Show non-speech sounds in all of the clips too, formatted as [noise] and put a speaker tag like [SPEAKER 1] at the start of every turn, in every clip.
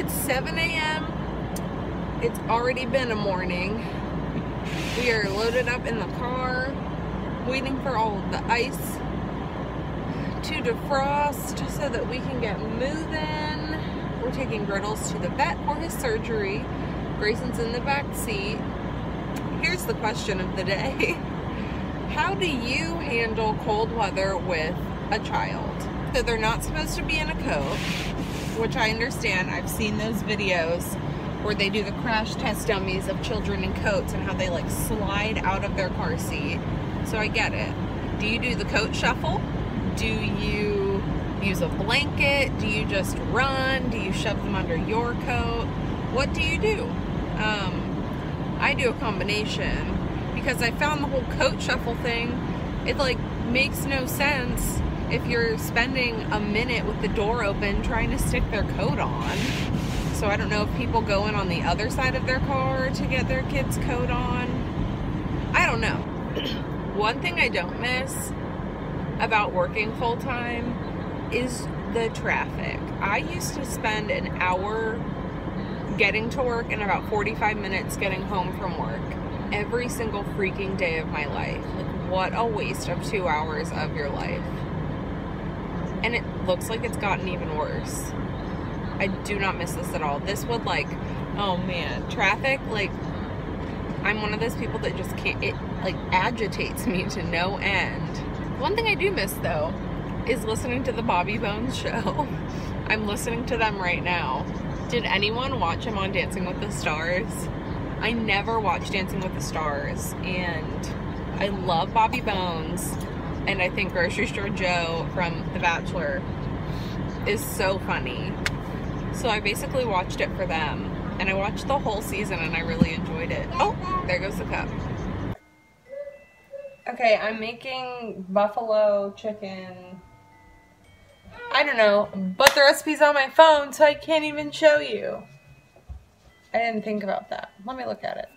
[SPEAKER 1] It's 7 a.m. It's already been a morning. We are loaded up in the car, waiting for all the ice to defrost so that we can get moving. We're taking Griddles to the vet for his surgery. Grayson's in the back seat. Here's the question of the day. [laughs] How do you handle cold weather with a child? So they're not supposed to be in a coat, which I understand. I've seen those videos where they do the crash test dummies of children in coats and how they like slide out of their car seat. So I get it. Do you do the coat shuffle? Do you use a blanket? Do you just run? Do you shove them under your coat? What do you do? Um, I do a combination because I found the whole coat shuffle thing, it like makes no sense if you're spending a minute with the door open trying to stick their coat on. So I don't know if people go in on the other side of their car to get their kid's coat on. I don't know. [clears throat] One thing I don't miss about working full time is the traffic. I used to spend an hour getting to work and about 45 minutes getting home from work every single freaking day of my life. Like, what a waste of two hours of your life. And it looks like it's gotten even worse. I do not miss this at all. This would like, oh man, traffic, like, I'm one of those people that just can't, it like agitates me to no end. One thing I do miss though is listening to the Bobby Bones [laughs] show. I'm listening to them right now. Did anyone watch him on Dancing with the Stars? I never watched Dancing with the Stars and I love Bobby Bones and I think Grocery Store Joe from The Bachelor is so funny. So I basically watched it for them. And I watched the whole season and I really enjoyed it. Oh, there goes the cup. Okay, I'm making buffalo chicken. I don't know, but the recipe's on my phone, so I can't even show you. I didn't think about that. Let me look at it.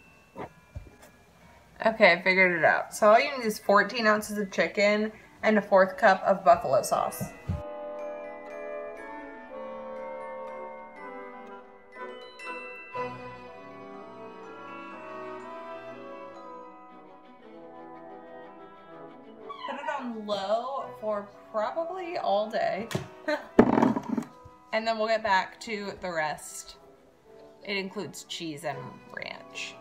[SPEAKER 1] Okay, I figured it out. So all you need is 14 ounces of chicken and a fourth cup of buffalo sauce. Put it on low for probably all day. [laughs] and then we'll get back to the rest. It includes cheese and ranch.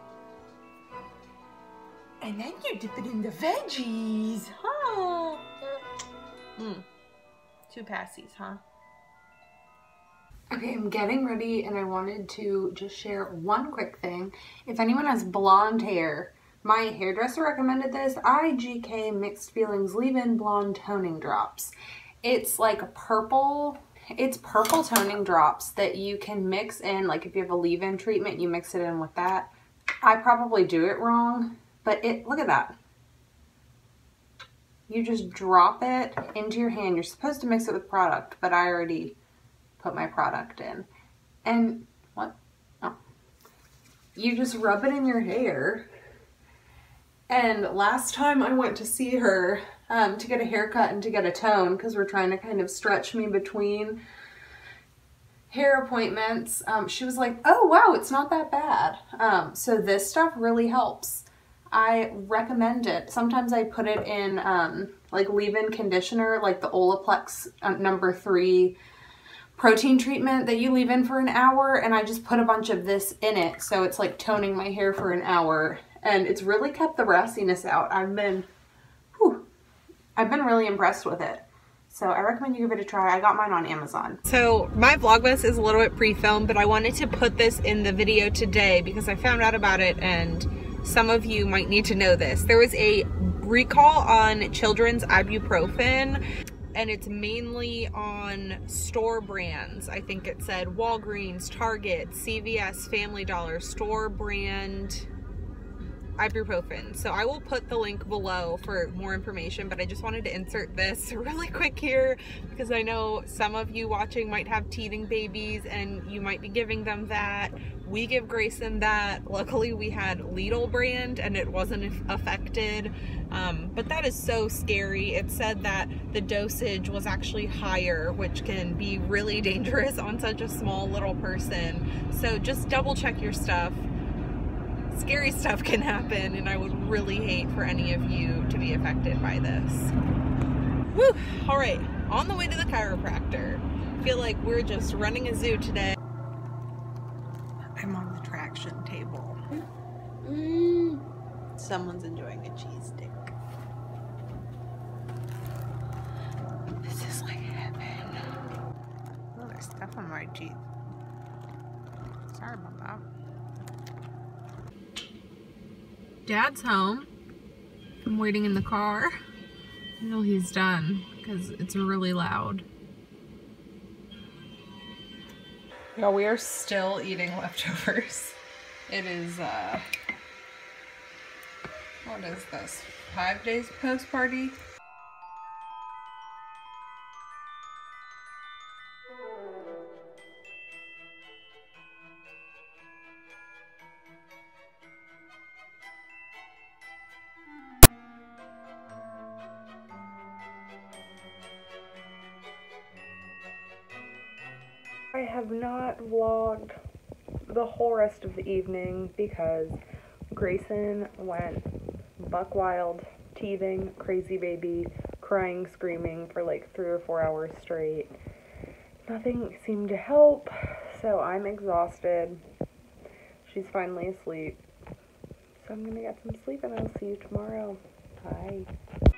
[SPEAKER 1] And then you dip it in the veggies, huh? Mmm. Two passies, huh? Okay, I'm getting ready and I wanted to just share one quick thing. If anyone has blonde hair, my hairdresser recommended this IGK Mixed Feelings Leave-In Blonde Toning Drops. It's like purple, it's purple toning drops that you can mix in, like if you have a leave-in treatment, you mix it in with that. I probably do it wrong, but it, look at that. You just drop it into your hand. You're supposed to mix it with product, but I already put my product in. And, what? Oh. You just rub it in your hair and last time I went to see her um, to get a haircut and to get a tone because we're trying to kind of stretch me between hair appointments, um, she was like, oh wow, it's not that bad. Um, so this stuff really helps. I recommend it. Sometimes I put it in um, like leave-in conditioner, like the Olaplex uh, number three protein treatment that you leave in for an hour and I just put a bunch of this in it so it's like toning my hair for an hour and it's really kept the brassiness out. I've been, whew, I've been really impressed with it. So I recommend you give it a try. I got mine on Amazon. So my Vlogmas is a little bit pre-filmed, but I wanted to put this in the video today because I found out about it and some of you might need to know this. There was a recall on children's ibuprofen and it's mainly on store brands. I think it said Walgreens, Target, CVS, Family Dollar, store brand ibuprofen. So I will put the link below for more information, but I just wanted to insert this [laughs] really quick here because I know some of you watching might have teething babies and you might be giving them that. We give Grayson that. Luckily we had Lidl brand and it wasn't affected. Um, but that is so scary. It said that the dosage was actually higher, which can be really [laughs] dangerous on such a small little person. So just double check your stuff scary stuff can happen and I would really hate for any of you to be affected by this. Woo! All right, on the way to the chiropractor. feel like we're just running a zoo today. I'm on the traction table. Mm. Someone's enjoying a cheese stick. This is like heaven. Oh, there's stuff on my teeth. Sorry about that. Dad's home. I'm waiting in the car until he's done because it's really loud. Yeah, we are still eating [laughs] leftovers. It is, uh, what is this? Five days post have not vlogged the whole rest of the evening because Grayson went buck wild, teething, crazy baby, crying, screaming for like three or four hours straight. Nothing seemed to help, so I'm exhausted. She's finally asleep. So I'm gonna get some sleep and I'll see you tomorrow. Bye.